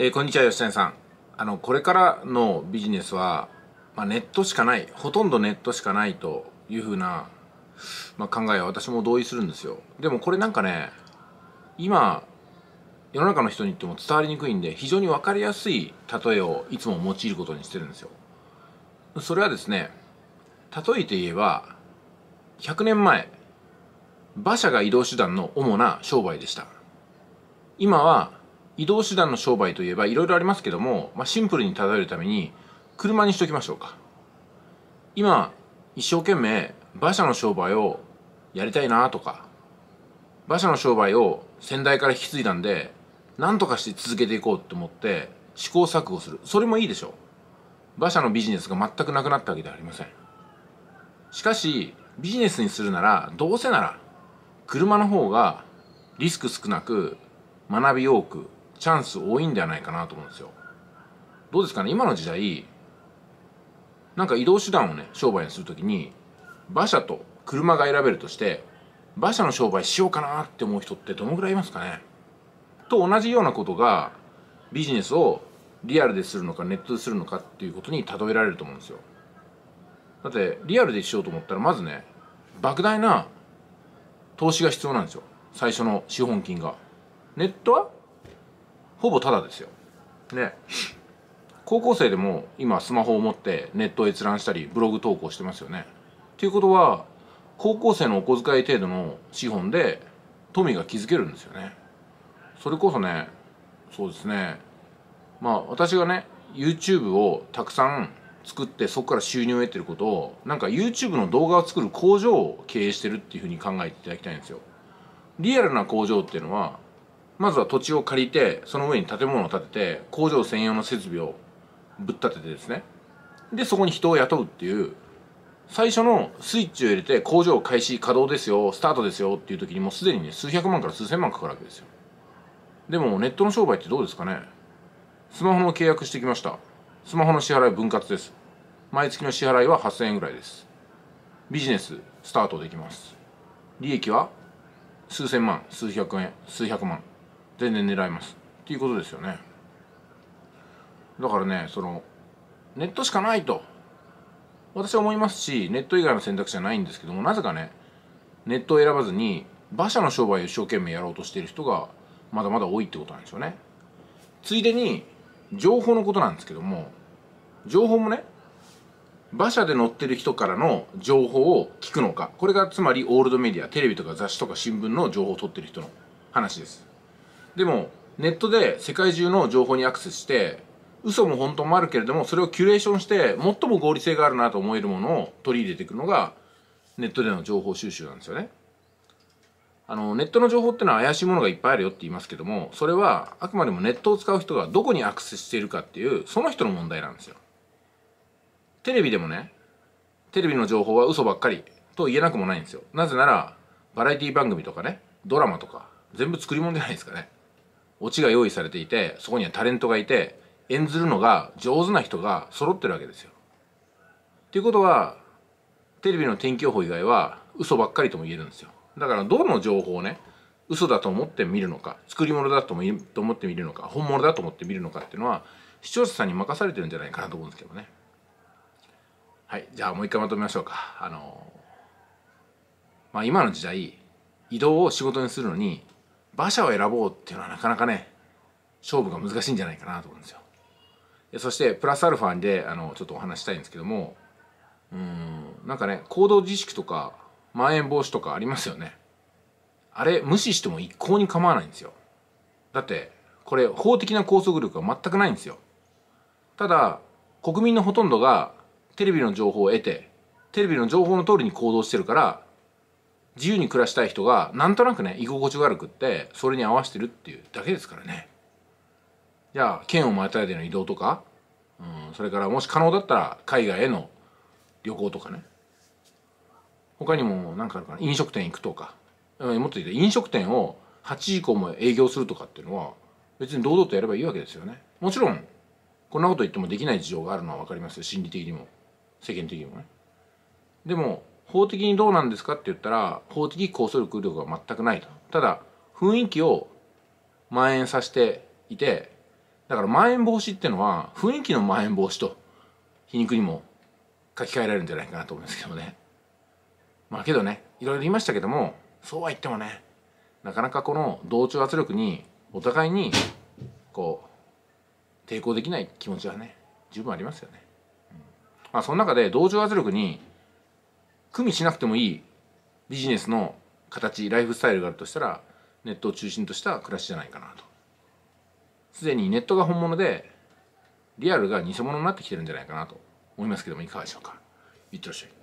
えー、こんにちは吉谷さん。あのこれからのビジネスは、まあ、ネットしかないほとんどネットしかないというふうな、まあ、考えは私も同意するんですよ。でもこれなんかね今世の中の人に言っても伝わりにくいんで非常に分かりやすい例えをいつも用いることにしてるんですよ。それはですね例えて言えば100年前馬車が移動手段の主な商売でした。今は移動手段の商売といえばいろいろありますけども、まあ、シンプルに例えるために車にしときましょうか。今一生懸命馬車の商売をやりたいなとか馬車の商売を先代から引き継いだんで何とかして続けていこうと思って試行錯誤する。それもいいでしょう。馬車のビジネスが全くなくなったわけではありません。しかしビジネスにするならどうせなら車の方がリスク少なく学び多くチャンス多いんではないかなと思うんですよ。どうですかね？今の時代なんか移動手段をね商売にするときに馬車と車が選べるとして馬車の商売しようかなって思う人ってどのぐらいいますかね？と同じようなことがビジネスをリアルでするのかネットでするのかっていうことに例えられると思うんですよ。だってリアルでしようと思ったらまずね莫大な投資が必要なんですよ。最初の資本金が。ネットはほぼタダですよ。ね。高校生でも今スマホを持ってネット閲覧したりブログ投稿してますよね。っていうことは高校生のお小遣い程度の資本で富が築けるんですよね。それこそねそうですね。まあ私がね YouTube をたくさん作ってそこから収入を得てることをなんか YouTube の動画を作る工場を経営してるっていうふうに考えていただきたいんですよ。リアルな工場っていうのはまずは土地を借りてその上に建物を建てて工場専用の設備をぶっ立ててですね。でそこに人を雇うっていう最初のスイッチを入れて工場開始稼働ですよスタートですよっていう時にもうすでにね数百万から数千万かかるわけですよ。でもネットの商売ってどうですかね。スマホの契約してきました。スマホの支払い分割です。毎月の支払いは8000円ぐらいです。ビジネススタートできます。利益は数千万数百円数百万。全然狙えます。っていうことですよね。だからねそのネットしかないと。私は思いますしネット以外の選択肢はないんですけどもなぜかねネットを選ばずに馬車の商売を一生懸命やろうとしている人がまだまだ多いってことなんでしょうね。ついでに情報のことなんですけども情報もね馬車で乗ってる人からの情報を聞くのか。これがつまりオールドメディアテレビとか雑誌とか新聞の情報を取ってる人の話です。でもネットで世界中の情報にアクセスして嘘も本当もあるけれどもそれをキュレーションして最も合理性があるなと思えるものを取り入れていくのがネットでの情報収集なんですよね。あのネットの情報ってのは怪しいものがいっぱいあるよって言いますけどもそれはあくまでもネットを使う人がどこにアクセスしているかっていうその人の問題なんですよ。テレビでもねテレビの情報は嘘ばっかりと言えなくもないんですよ。なぜならバラエティ番組とかねドラマとか全部作り物じゃないですかね。オチが用意されていてそこにはタレントがいて演ずるのが上手な人が揃ってるわけですよ。っていうことはテレビの天気予報以外は嘘ばっかりとも言えるんですよ。だからどの情報をね嘘だと思って見るのか作り物だと思って見るのか本物だと思って見るのかっていうのは視聴者さんに任されてるんじゃないかなと思うんですけどね。はいじゃあもう一回まとめましょうか。あのまあ今の時代移動を仕事にするのに馬車を選ぼうっていうのはなかなかね勝負が難しいんじゃないかなと思うんですよ。そしてプラスアルファであのちょっとお話したいんですけどもうんなんかね行動自粛とかまん延防止とかありますよね。あれ無視しても一向に構わないんですよ。だってこれ法的な拘束力は全くないんですよ。ただ国民のほとんどがテレビの情報を得てテレビの情報の通りに行動してるから自由に暮らしたい人がなんとなくね居心地悪くってそれに合わせてるっていうだけですからね。じゃあ県をまたいでの移動とか、うん、それからもし可能だったら海外への旅行とかね。他にも何かあるかな飲食店行くとか。もっと言って飲食店を8時以降も営業するとかっていうのは別に堂々とやればいいわけですよね。もちろんこんなこと言ってもできない事情があるのは分かりますよ。心理的にも。世間的にもね。でも法的にどうなんですかって言ったら法的拘束力が全くないと。ただ雰囲気を蔓延させていてだからまん延防止っていうのは雰囲気のまん延防止と皮肉にも書き換えられるんじゃないかなと思いますけどね。まあけどねいろいろ言いましたけどもそうは言ってもねなかなかこの同調圧力にお互いにこう抵抗できない気持ちはね十分ありますよね、まあその中で同調圧力に組みしなくてもいいビジネスの形ライフスタイルがあるとしたらネットを中心とした暮らしじゃないかなと。すでにネットが本物でリアルが偽物になってきてるんじゃないかなと思いますけどもいかがでしょうか？いってらっしゃい。